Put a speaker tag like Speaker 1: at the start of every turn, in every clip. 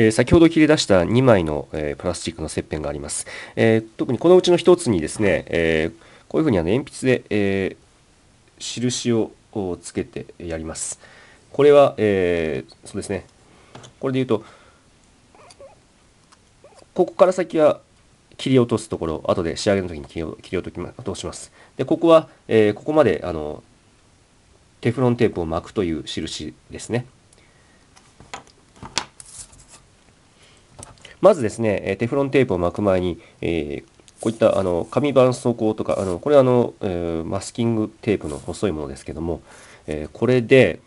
Speaker 1: え、先ほど切り出した2枚の、え、プラスチックの切片があります。え、特にこのうちの1つにですね、えこういうふうにあの鉛筆で、え印をつけてやります。これは、えそうですね、これで言うと、ここから先は切り落とすところ、後で仕上げの時に切り落とします。で、ここは、えここまであのテフロンテープを巻くという印ですね。まずですね、テフロンテープを巻く前に、えー、こういったあの紙絆創膏とか、あのこれはあの、えー、マスキングテープの細いものですけども、えー、これで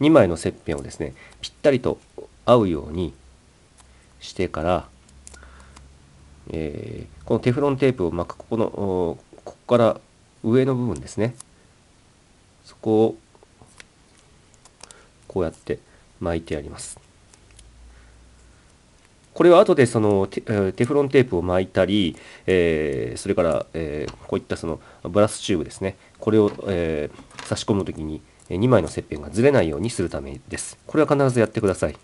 Speaker 1: 2枚の切片をですね、ぴったりと合うようにしてから、えー、このテフロンテープを巻くここのここから上の部分ですねそこをこうやって巻いてやります。これは後でそのテフロンテープを巻いたり、えー、それから、えー、こういったそのブラスチューブですね。これを、えー、差し込む時に2枚の切片がずれないようにするためです。これは必ずやってください。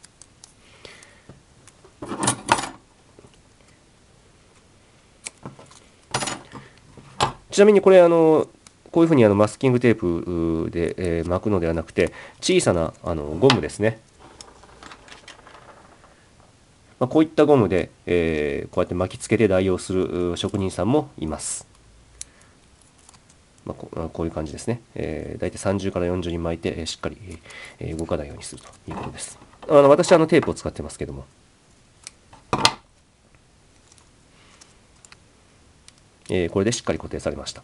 Speaker 1: ちなみにこれあのこういうふうにあのマスキングテープで、えー、巻くのではなくて小さなあのゴムですね。まあ、こういったゴムで、えー、こうやって巻きつけて代用する職人さんもいます。まあ、ここういう感じですね。えー、大体30から40に巻いて、しっかり、えー、動かないようにするということです。あの私はあのテープを使ってますけども。えー、これでしっかり固定されました。